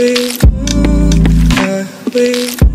we, uh, we.